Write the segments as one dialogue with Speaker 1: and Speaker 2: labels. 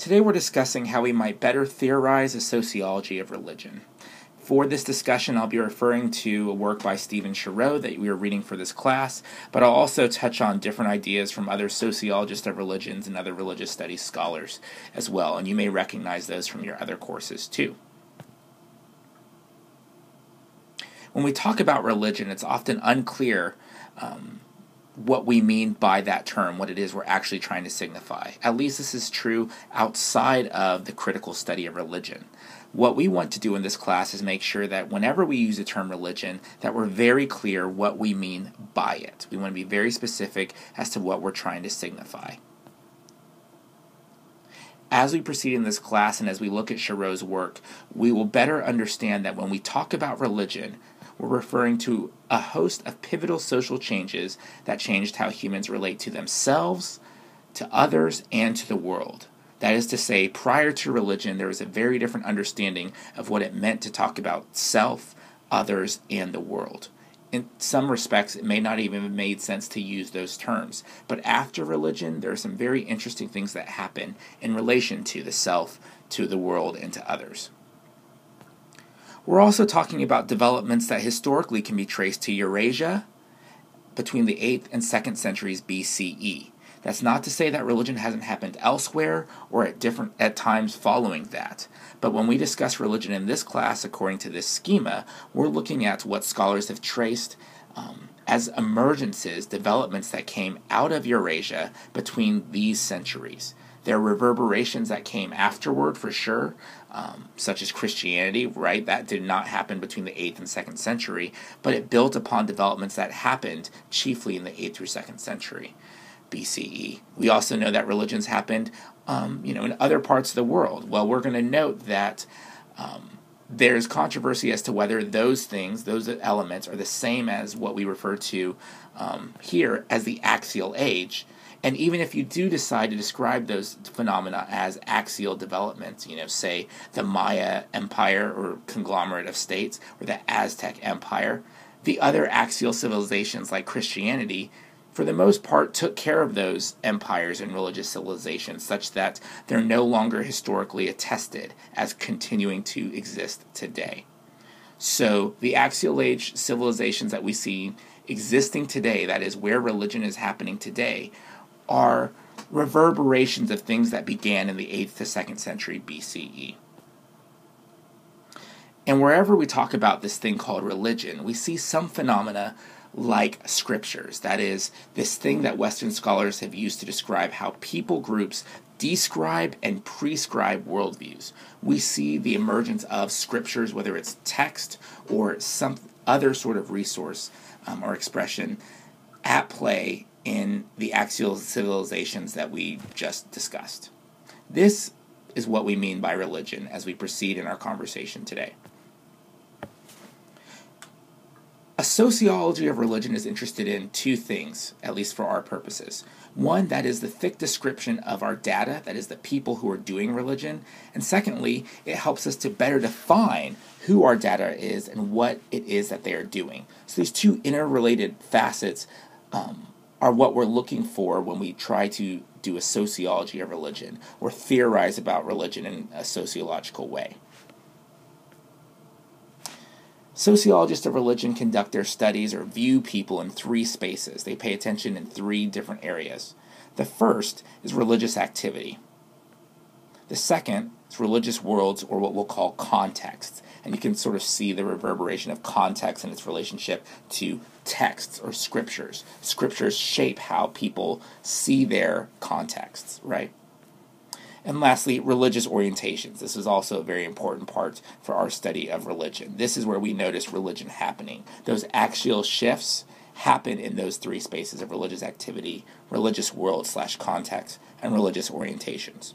Speaker 1: Today we're discussing how we might better theorize a sociology of religion. For this discussion, I'll be referring to a work by Stephen Sharot that we are reading for this class, but I'll also touch on different ideas from other sociologists of religions and other religious studies scholars as well, and you may recognize those from your other courses too. When we talk about religion, it's often unclear um, what we mean by that term, what it is we're actually trying to signify. At least this is true outside of the critical study of religion. What we want to do in this class is make sure that whenever we use the term religion, that we're very clear what we mean by it. We want to be very specific as to what we're trying to signify. As we proceed in this class and as we look at Sharot's work, we will better understand that when we talk about religion, we're referring to a host of pivotal social changes that changed how humans relate to themselves, to others, and to the world. That is to say, prior to religion, there was a very different understanding of what it meant to talk about self, others, and the world. In some respects, it may not even have made sense to use those terms. But after religion, there are some very interesting things that happen in relation to the self, to the world, and to others. We're also talking about developments that historically can be traced to Eurasia between the 8th and 2nd centuries BCE. That's not to say that religion hasn't happened elsewhere or at different at times following that. But when we discuss religion in this class, according to this schema, we're looking at what scholars have traced um, as emergences, developments that came out of Eurasia between these centuries. There are reverberations that came afterward for sure, um, such as Christianity, right? That did not happen between the 8th and 2nd century, but it built upon developments that happened chiefly in the 8th through 2nd century BCE. We also know that religions happened, um, you know, in other parts of the world. Well, we're going to note that um, there's controversy as to whether those things, those elements, are the same as what we refer to um, here as the axial age and even if you do decide to describe those phenomena as axial developments, you know, say the Maya Empire or conglomerate of states or the Aztec Empire, the other axial civilizations like Christianity, for the most part, took care of those empires and religious civilizations such that they're no longer historically attested as continuing to exist today. So the axial age civilizations that we see existing today, that is where religion is happening today, are reverberations of things that began in the 8th to 2nd century BCE. And wherever we talk about this thing called religion, we see some phenomena like scriptures. That is, this thing that Western scholars have used to describe how people groups describe and prescribe worldviews. We see the emergence of scriptures, whether it's text or some other sort of resource um, or expression, at play in the axial civilizations that we just discussed. This is what we mean by religion as we proceed in our conversation today. A sociology of religion is interested in two things, at least for our purposes. One, that is the thick description of our data, that is the people who are doing religion. And secondly, it helps us to better define who our data is and what it is that they are doing. So these two interrelated facets um, are what we're looking for when we try to do a sociology of religion or theorize about religion in a sociological way. Sociologists of religion conduct their studies or view people in three spaces. They pay attention in three different areas. The first is religious activity. The second is religious worlds, or what we'll call contexts. And you can sort of see the reverberation of context and its relationship to texts or scriptures. Scriptures shape how people see their contexts, right? And lastly, religious orientations. This is also a very important part for our study of religion. This is where we notice religion happening. Those axial shifts happen in those three spaces of religious activity, religious world slash context, and religious orientations.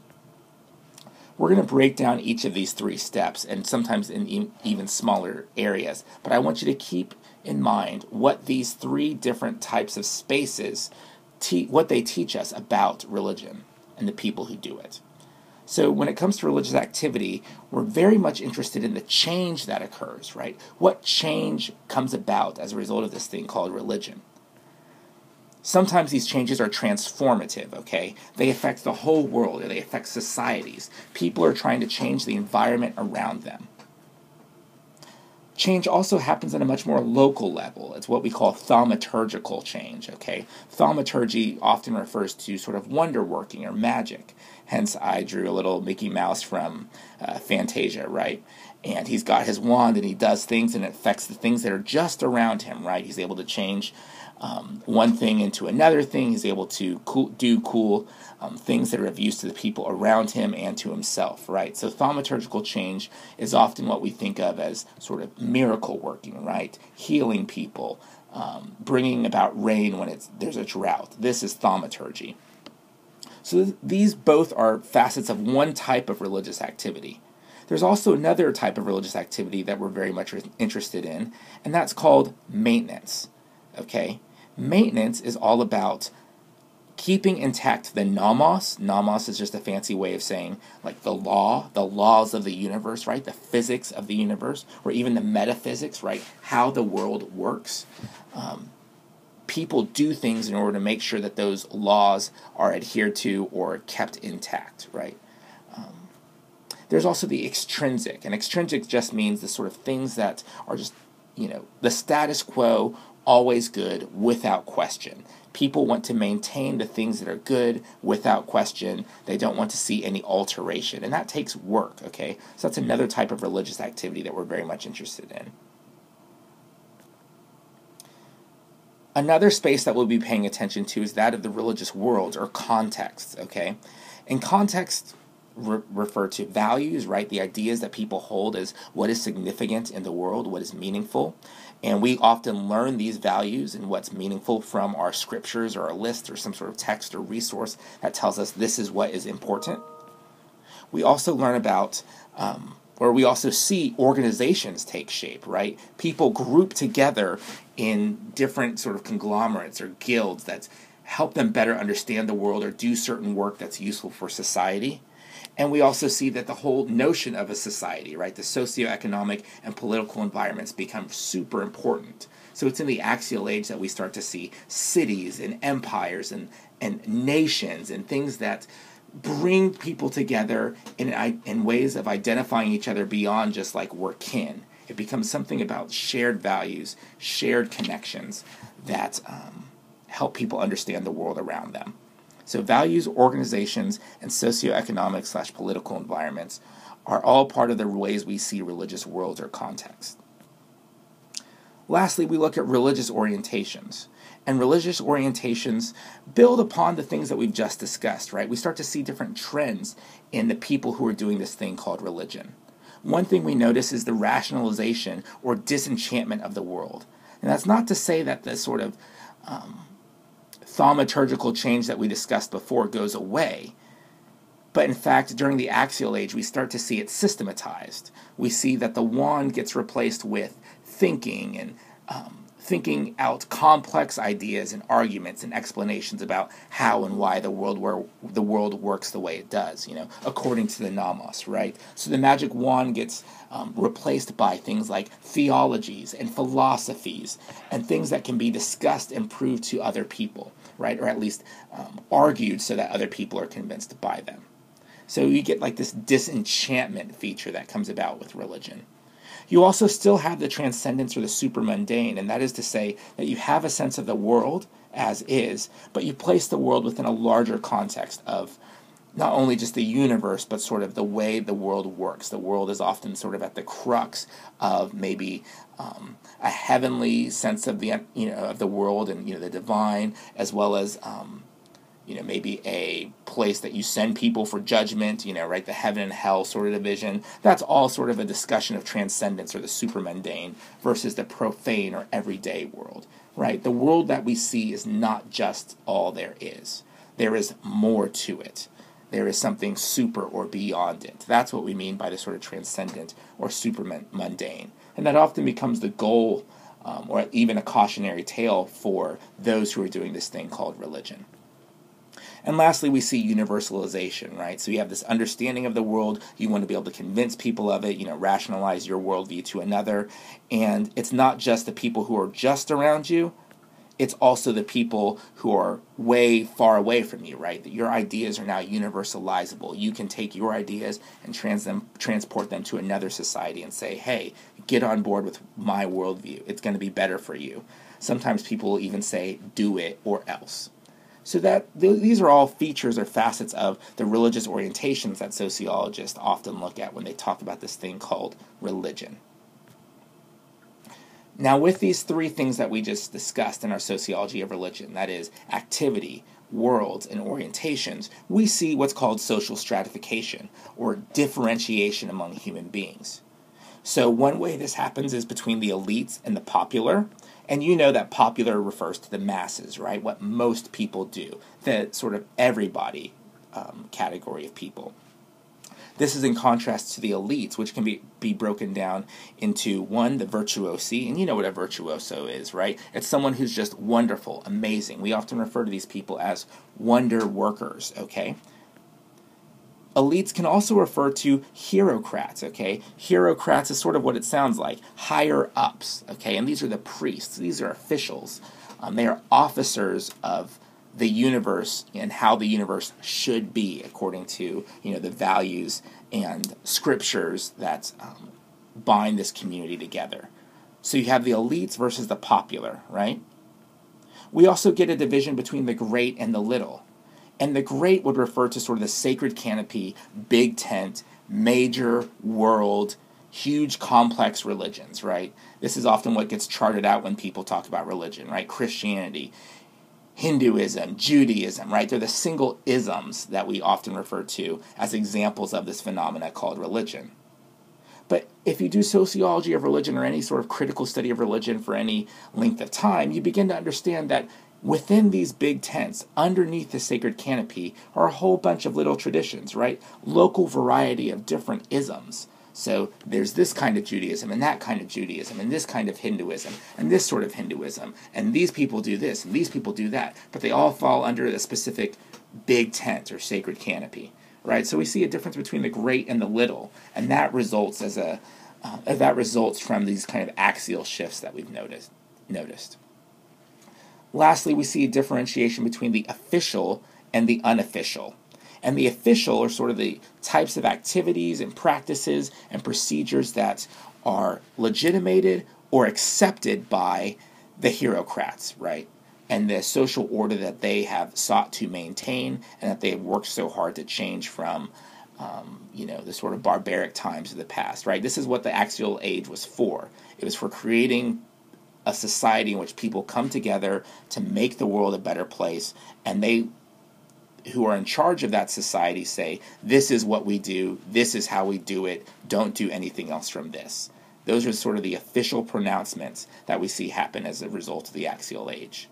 Speaker 1: We're going to break down each of these three steps, and sometimes in even smaller areas. But I want you to keep in mind what these three different types of spaces te- what they teach us about religion and the people who do it. So when it comes to religious activity, we're very much interested in the change that occurs, right? What change comes about as a result of this thing called religion? Sometimes these changes are transformative, okay? They affect the whole world, or they affect societies. People are trying to change the environment around them. Change also happens at a much more local level. It's what we call thaumaturgical change, okay? Thaumaturgy often refers to sort of wonder working or magic. Hence, I drew a little Mickey Mouse from uh, Fantasia, right? And he's got his wand and he does things and it affects the things that are just around him, right? He's able to change um, one thing into another thing. He's able to cool, do cool um, things that are of use to the people around him and to himself, right? So thaumaturgical change is often what we think of as sort of miracle working, right? Healing people, um, bringing about rain when it's there's a drought. This is thaumaturgy. So th- these both are facets of one type of religious activity. There's also another type of religious activity that we're very much interested in, and that's called maintenance. Okay? Maintenance is all about keeping intact the nomos. Nomos is just a fancy way of saying like the law, the laws of the universe, right? The physics of the universe, or even the metaphysics, right? How the world works. Um, people do things in order to make sure that those laws are adhered to or kept intact, right? Um, there's also the extrinsic, and extrinsic just means the sort of things that are just, you know, the status quo always good without question. People want to maintain the things that are good without question. They don't want to see any alteration. And that takes work, okay? So that's another type of religious activity that we're very much interested in. Another space that we'll be paying attention to is that of the religious world or context, okay? In context, re- refer to values, right? The ideas that people hold as what is significant in the world, what is meaningful. And we often learn these values and what's meaningful from our scriptures or a list or some sort of text or resource that tells us this is what is important. We also learn about, um, or we also see organizations take shape, right? People group together in different sort of conglomerates or guilds that help them better understand the world or do certain work that's useful for society. And we also see that the whole notion of a society, right, the socioeconomic and political environments become super important. So it's in the axial age that we start to see cities and empires and, and nations and things that bring people together in, in ways of identifying each other beyond just like we're kin. It becomes something about shared values, shared connections that um, help people understand the world around them. So values, organizations, and socioeconomic slash political environments are all part of the ways we see religious worlds or contexts. Lastly, we look at religious orientations. And religious orientations build upon the things that we've just discussed, right? We start to see different trends in the people who are doing this thing called religion. One thing we notice is the rationalization or disenchantment of the world. And that's not to say that the sort of um, thaumaturgical change that we discussed before goes away. But in fact, during the axial age, we start to see it systematized. We see that the wand gets replaced with thinking and um, thinking out complex ideas and arguments and explanations about how and why the world where the world works the way it does, you know, according to the nomos, right? So the magic wand gets um, replaced by things like theologies and philosophies and things that can be discussed and proved to other people, right? Or at least um, argued so that other people are convinced by them. So you get like this disenchantment feature that comes about with religion. You also still have the transcendence or the supermundane, and that is to say that you have a sense of the world as is, but you place the world within a larger context of not only just the universe, but sort of the way the world works. The world is often sort of at the crux of maybe um, a heavenly sense of the you know of the world and you know the divine, as well as um, you know, maybe a place that you send people for judgment, you know, right, the heaven and hell sort of division. That's all sort of a discussion of transcendence or the supermundane versus the profane or everyday world, right? The world that we see is not just all there is, there is more to it. There is something super or beyond it. That's what we mean by the sort of transcendent or supermundane. And that often becomes the goal um, or even a cautionary tale for those who are doing this thing called religion. And lastly, we see universalization, right? So you have this understanding of the world, you want to be able to convince people of it, you know, rationalize your worldview to another. And it's not just the people who are just around you, it's also the people who are way far away from you, right? That your ideas are now universalizable. You can take your ideas and trans them, transport them to another society and say, hey, get on board with my worldview. It's going to be better for you. Sometimes people will even say, do it or else. So that th- these are all features or facets of the religious orientations that sociologists often look at when they talk about this thing called religion. Now, with these three things that we just discussed in our sociology of religion, that is, activity, worlds, and orientations, we see what's called social stratification or differentiation among human beings. So, one way this happens is between the elites and the popular. And you know that popular refers to the masses, right? What most people do, the sort of everybody um, category of people. This is in contrast to the elites, which can be, be broken down into one, the virtuosi, and you know what a virtuoso is, right? It's someone who's just wonderful, amazing. We often refer to these people as wonder workers, okay? Elites can also refer to hierocrats, okay? Hierocrats is sort of what it sounds like, higher ups, okay? And these are the priests, these are officials. Um, they are officers of the universe and how the universe should be according to you know the values and scriptures that um, bind this community together. So you have the elites versus the popular, right? We also get a division between the great and the little. And the great would refer to sort of the sacred canopy, big tent, major world, huge complex religions, right? This is often what gets charted out when people talk about religion, right? Christianity, Hinduism, Judaism, right? They're the single isms that we often refer to as examples of this phenomena called religion. But if you do sociology of religion or any sort of critical study of religion for any length of time, you begin to understand that within these big tents, underneath the sacred canopy, are a whole bunch of little traditions, right? Local variety of different isms so there's this kind of Judaism and that kind of Judaism and this kind of Hinduism and this sort of Hinduism and these people do this and these people do that, but they all fall under a specific big tent or sacred canopy, right? So we see a difference between the great and the little, and that results as a uh, that results from these kind of axial shifts that we've noticed. Noticed. Lastly, we see a differentiation between the official and the unofficial. And the official are sort of the types of activities and practices and procedures that are legitimated or accepted by the hierocrats, right? And the social order that they have sought to maintain and that they have worked so hard to change from, um, you know, the sort of barbaric times of the past, right? This is what the axial age was for. It was for creating a society in which people come together to make the world a better place, and they who are in charge of that society say, this is what we do, this is how we do it, don't do anything else from this. Those are sort of the official pronouncements that we see happen as a result of the axial age.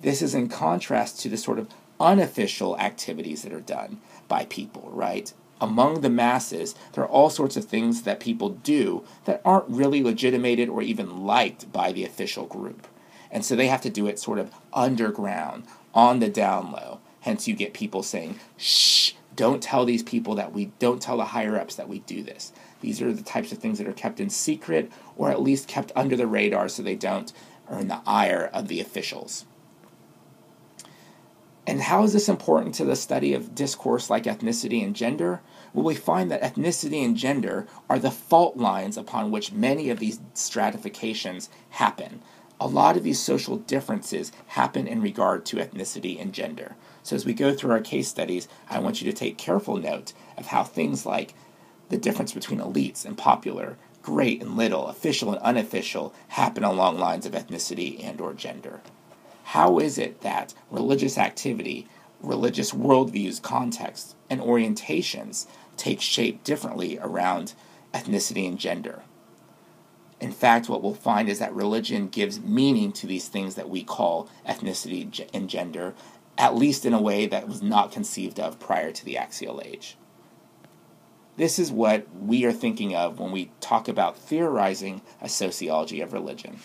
Speaker 1: This is in contrast to the sort of unofficial activities that are done by people, right? Among the masses, there are all sorts of things that people do that aren't really legitimated or even liked by the official group. And so they have to do it sort of underground, on the down low. Hence, you get people saying, shh, don't tell these people that we don't tell the higher ups that we do this. These are the types of things that are kept in secret or at least kept under the radar so they don't earn the ire of the officials. And how is this important to the study of discourse like ethnicity and gender? Well, we find that ethnicity and gender are the fault lines upon which many of these stratifications happen. A lot of these social differences happen in regard to ethnicity and gender. So, as we go through our case studies, I want you to take careful note of how things like the difference between elites and popular, great and little, official and unofficial happen along lines of ethnicity and or gender. How is it that religious activity, religious worldviews, contexts, and orientations take shape differently around ethnicity and gender? In fact, what we'll find is that religion gives meaning to these things that we call ethnicity and gender at least in a way that was not conceived of prior to the axial age. This is what we are thinking of when we talk about theorizing a sociology of religion.